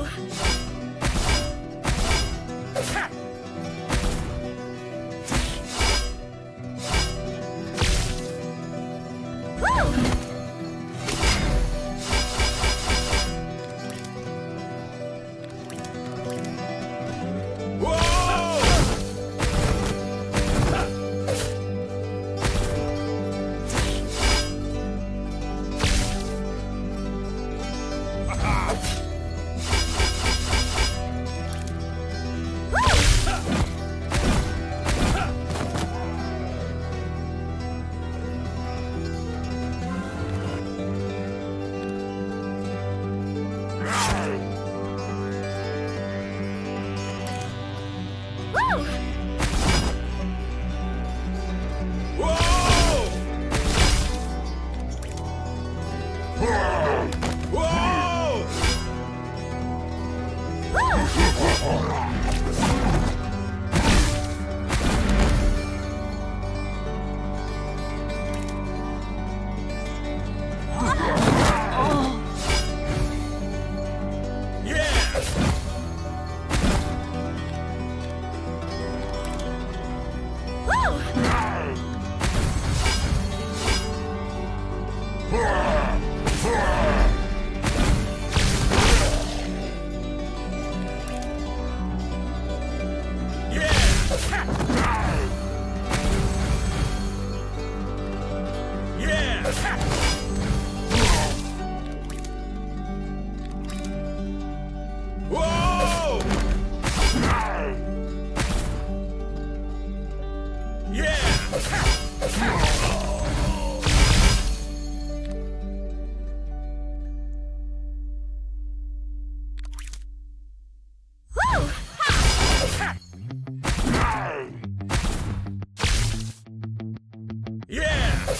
Woo!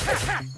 Ha ha!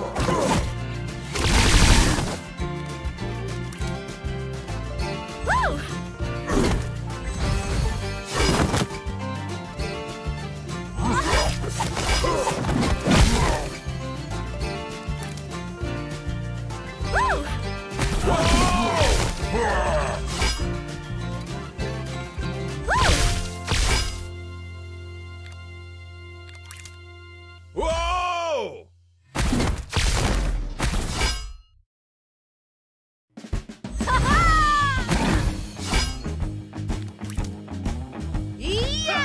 Oh! Yeah!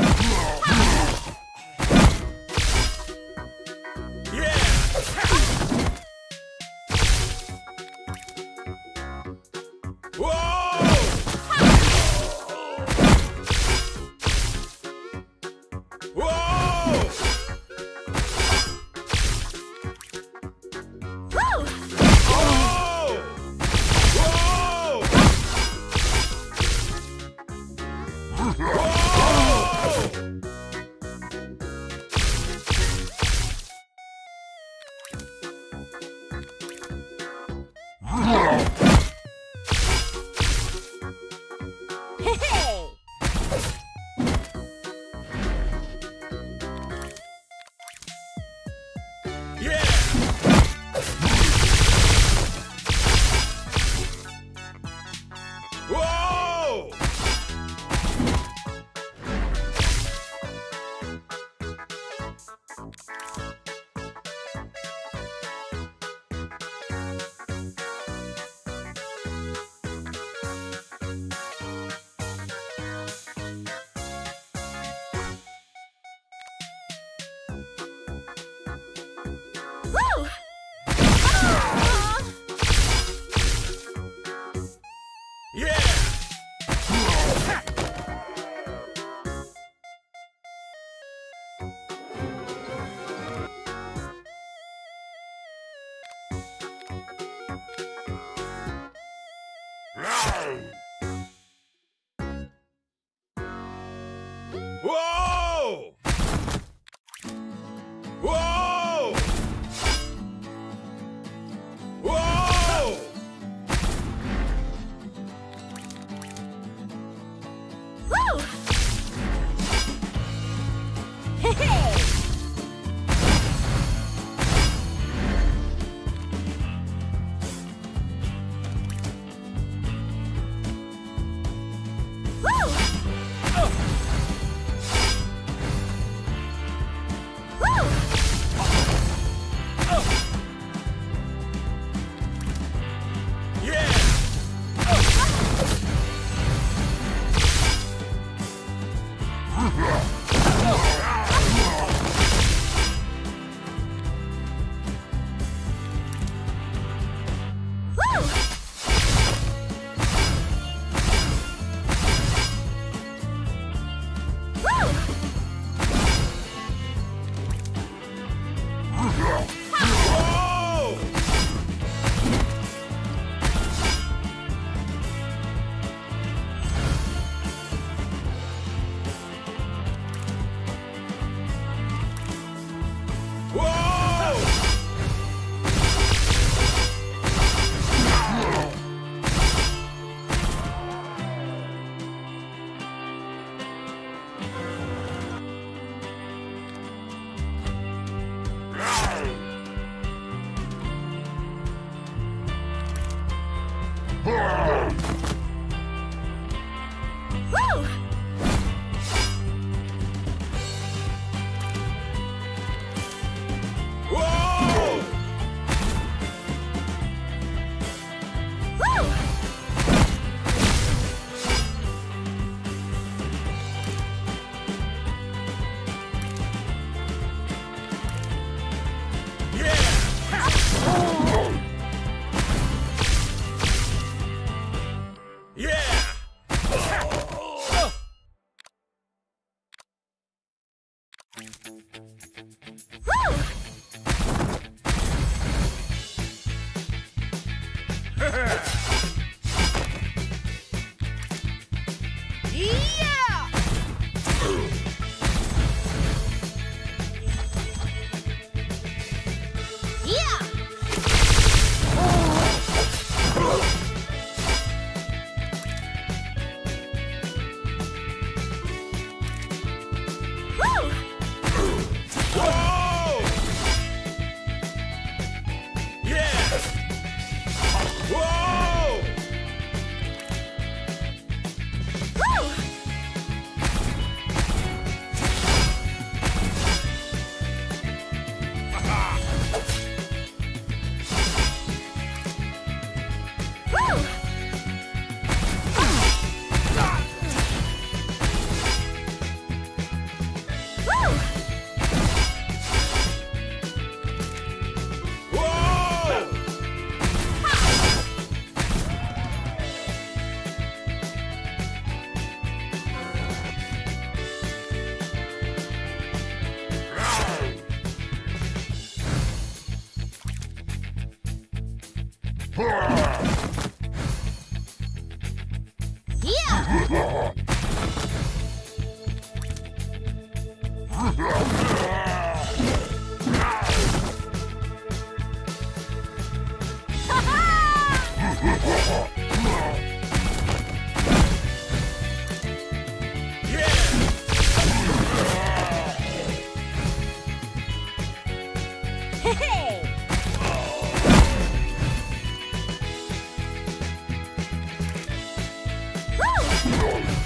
Yeah. Hey! Ah! Ah!